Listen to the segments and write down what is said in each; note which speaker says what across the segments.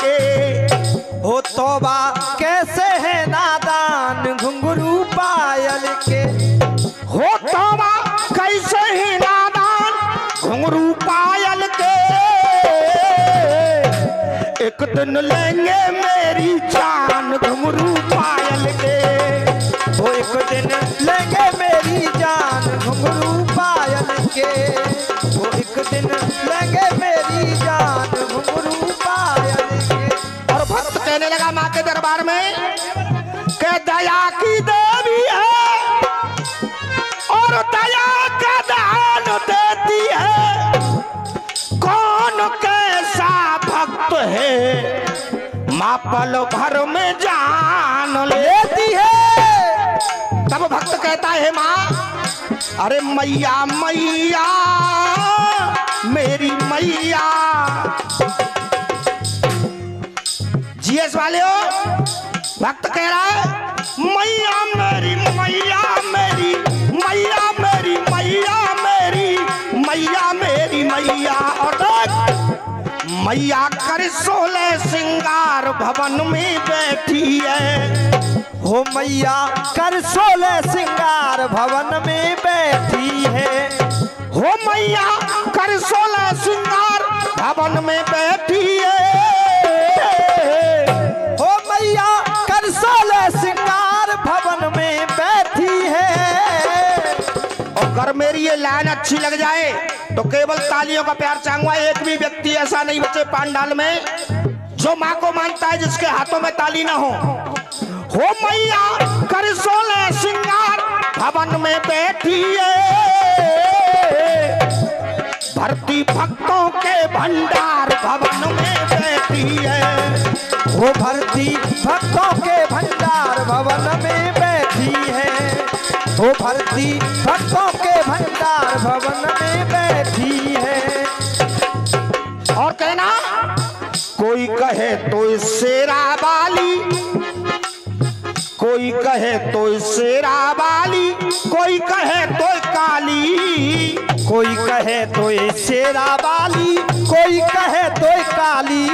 Speaker 1: के।
Speaker 2: हो तोबा कैसे है नादान घुंघरू पायल के?
Speaker 1: हो तौबा कैसे ही नादान घुंघरू पायल के? एक दिन लेंगे मेरी जान घुंघरू पायल के।
Speaker 2: वो एक दिन लेंगे मेरी जान
Speaker 1: दरबार में के दया की देवी है और दया का दान देती है। कौन कैसा भक्त है माँ पल भर में जान लेती है। तब भक्त कहता है, माँ, अरे मैया मैया, मेरी मैया जीएस वाले हो? भक्त कह रहा है, मैया मेरी मैया मेरी मैया मेरी मैया मेरी मैया मेरी, मैया और मैया कर सोले श्रृंगार भवन में बैठी है।
Speaker 2: हो मैया, कर सोले सिंगार भवन में बैठी है।
Speaker 1: हो मैया, कर सोले श्रृंगार भवन में बैठी और मेरी ये लाइन अच्छी लग जाए तो केवल तालियों का प्यार चाहूँगा। एक भी व्यक्ति ऐसा नहीं बचे पांडाल में, जो माँ को मानता है, जिसके हाथों में ताली ना हो। हो मैया, कर सोले श्रृंगार, भवन में बैठी है भर्ती भक्तों के भंडार, भवन में बैठी है
Speaker 2: वो भर्ती भक्तों के भंडार, भवन में वो भर्ती भक्तों के भंडार भवन में बैठी है।
Speaker 1: और कहना कोई कहे तो शेरा वाली कोई कहे तो शेरा वाली कोई कहे तो काली।
Speaker 2: कोई कहे तो ये शेरा वाली कोई कहे तो काली।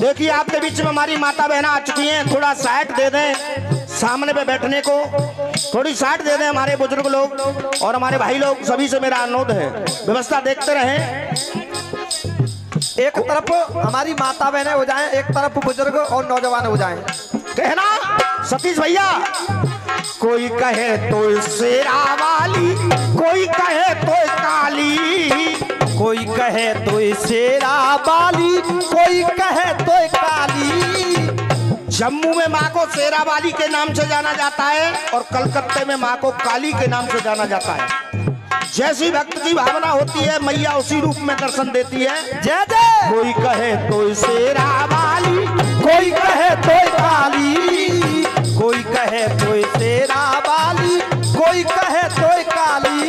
Speaker 1: देखिए आपके बीच में हमारी माता बहना आ चुकी हैं। थोड़ा साइड दे दें। सामने पे बैठने को थोड़ी साठ दे दें हमारे बुज़ुर्ग लोग और हमारे भाई लोग, सभी से मेरा अनुरोध है। व्यवस्था देखते रहे।
Speaker 2: एक तरफ़ हमारी माता बहने हो जाएँ, एक तरफ़ बुज़ुर्ग और नौजवान हो जाएँ।
Speaker 1: कहना, सतीश भैया, कोई कहे तो शेरा वाली कोई कहे तो काली,
Speaker 2: कोई कहे तो शेरा वाली कोई कहे तो काली।
Speaker 1: जम्मू में माँ को शेरा वाली के नाम से जाना जाता है और कलकत्ते में माँ को काली के नाम से जाना जाता है। जैसी भक्त की भावना होती है मैया उसी रूप में दर्शन देती है।
Speaker 2: जय जय।
Speaker 1: कोई कहे तो शेरा वाली
Speaker 2: कोई कहे तो काली। कोई कहे तो ये शेरा वाली कोई कहे तो काली।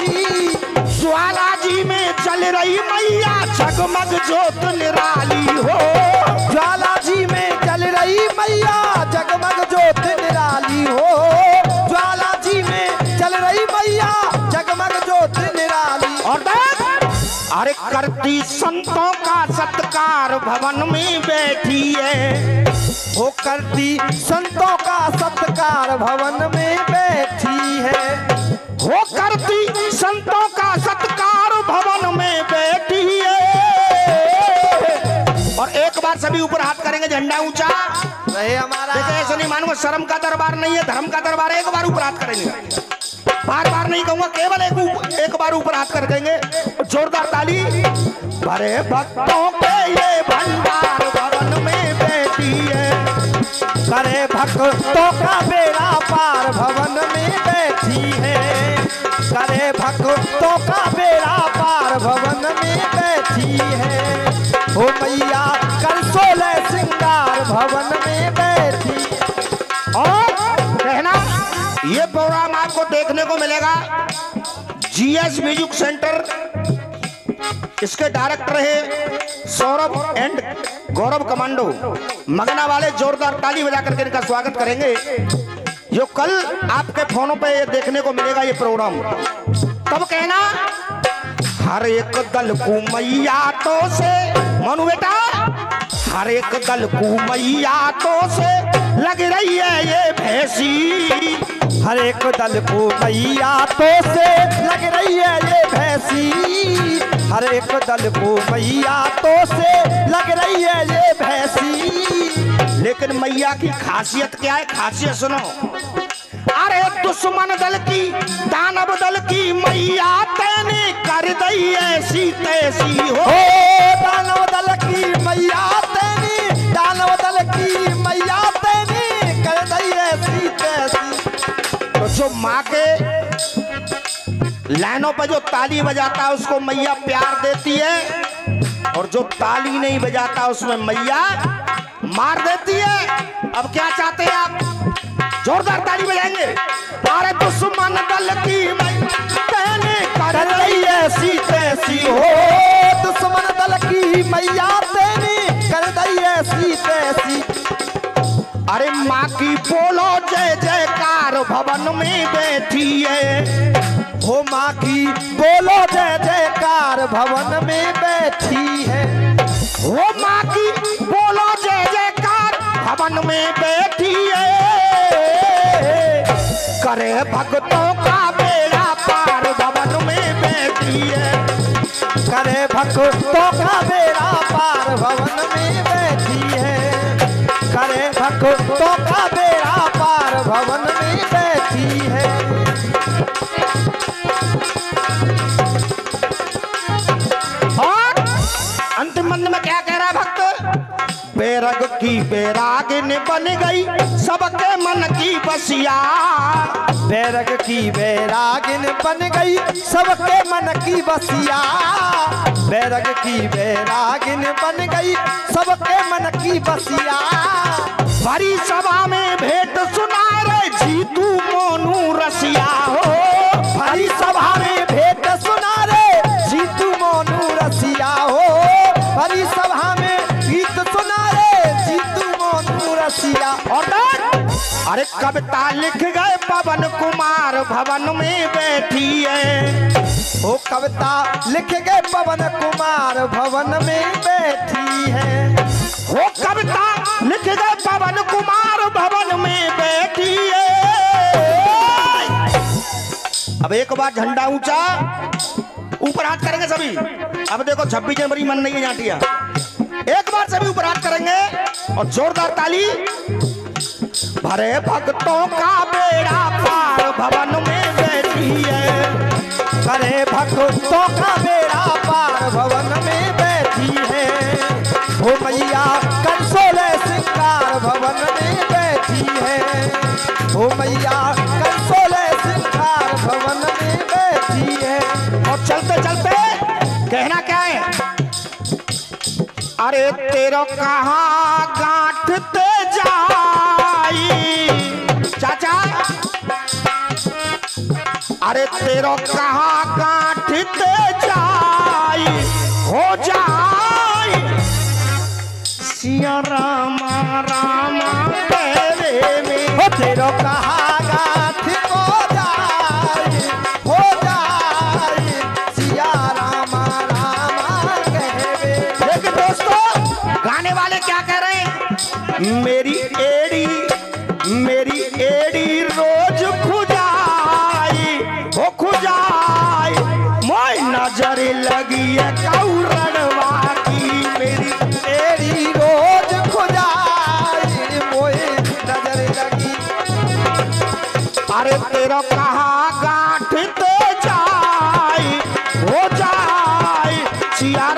Speaker 1: ज्वाला जी में चल रही मैया जगमग जोत निराली।
Speaker 2: मैया जगमग ज्योत निराली हो। ज्वाला जी में चल रही मैया जगमग ज्योत निराली।
Speaker 1: और अरे करती संतों का सत्कार भवन में बैठी है।
Speaker 2: वो करती संतों का सत्कार भवन में बैठी है।
Speaker 1: वो करती संतों का सत्कार भवन में बैठी है। और एक बार सभी ऊपर हाथ करेंगे झंडा ऊँचा। ऐसे नहीं मानूँगा, शर्म का दरबार नहीं है, धर्म का दरबार है एक बार ऊपर हाथ करेंगे बार बार नहीं कहूँगा, केवल एक एक बार ऊपर हाथ कर देंगे। जोरदार ताली। भरे भक्तों के ये भंडार भवन में बैठी है।
Speaker 2: करे भक्तों का बेड़ा पार भवन में बैठी है। करे भक्तों का बेड़ा पार भवन में बैठी है। ओ मैया
Speaker 1: देखने को मिलेगा। जीएस म्यूज़िक सेंटर इसके डायरेक्टर है सौरभ एंड गौरव कमांडो। मगना वाले जोरदार ताली बजा करके इनका स्वागत करेंगे। जो कल आपके फोनों पे ये देखने को मिलेगा ये प्रोग्राम तब कहना, हर एक दल को मैया तो से, मनु बेटा, हर एक दल को मैया तो से लग रही है ये भैंसी।
Speaker 2: हर एक दल मैया तो से लग रही है ये भैंसी। हर एक दल मैया तो से लग रही है ये भैंसी।
Speaker 1: लेकिन मैया की खासियत क्या है? खासियत सुनो। अरे दुश्मन दल की, दानव दल की मैया तेने कर दई ऐसी तैसी। हो,
Speaker 2: दानव दल की मैया
Speaker 1: माँ के लाइनों पर जो ताली बजाता है उसको मैया प्यार देती है। और जो ताली नहीं बजाता उसमें मैया मार देती है। अब क्या चाहते हैं आप? जोरदार ताली बजाएँगे। अरे दुश्मन दल की कर
Speaker 2: रही ऐसी तैसी हो दुश्मन दल की मैया तेनी कर दई ऐसी तैसी
Speaker 1: अरे माँ की बोलो जय जय जयकार भवन में बैठी है
Speaker 2: हो माँ की बोलो जय जयकार भवन में बैठी है
Speaker 1: वो माँ की बोलो जय जयकार भवन में बैठी है करे भक्तों का बेड़ा पार भवन में बैठी है
Speaker 2: करे भक्तों का बेड़ा पार भवन में बैठी है करे भक्तों भवन में बैठी है।
Speaker 1: और अंतिम मंद में क्या कह रहा है भक्त? बेरग की बेरागिन बन गई सबके मन की बसिया।
Speaker 2: बैरग की बैरागिन बन गई सबके मन की बसिया। बैरग की बैरागिन बन गई सबके मन की बसिया।
Speaker 1: भरी सभा में सुना रे जीतू मोनू रसिया हो।
Speaker 2: भरी सभा में भेंट सुना रे। जीतू मोनू रसिया हो। भरी सभा में गीत सुना रे। जीतू मोनू रसिया।
Speaker 1: और अरे कविता लिख गए पवन कुमार भवन में बैठी है
Speaker 2: वो कविता लिख गए पवन कुमार भवन में बैठी है
Speaker 1: वो कविता लिख गए पवन कुमार भवन में बैठी है अब एक बार झंडा ऊँचा, ऊपर हाथ करेंगे सभी। अब देखो, छब्बीस जनवरी मन नहीं है झांटिया एक बार सभी ऊपर हाथ करेंगे और जोरदार ताली। भरे भक्तों का बेड़ा पार भवन में बैठी है।
Speaker 2: भरे भक्तों का बेड़ा
Speaker 1: अरे तेरो कहाँ गांठते जाई? चाचा? अरे तेरो कहाँ गांठते जाई? हो जाई। सिया रामा रामा में।
Speaker 2: हो
Speaker 1: मेरी एड़ी मेरी एड़ी रोज खुजाई, हो खुजाई। मोई नज़र लगी है कौरणवा की मेरी
Speaker 2: तेरी रोज खुदाई मोए नज़र लगी।
Speaker 1: अरे तेरा कहाँ गांठ ते जाई, हो जाई। सिया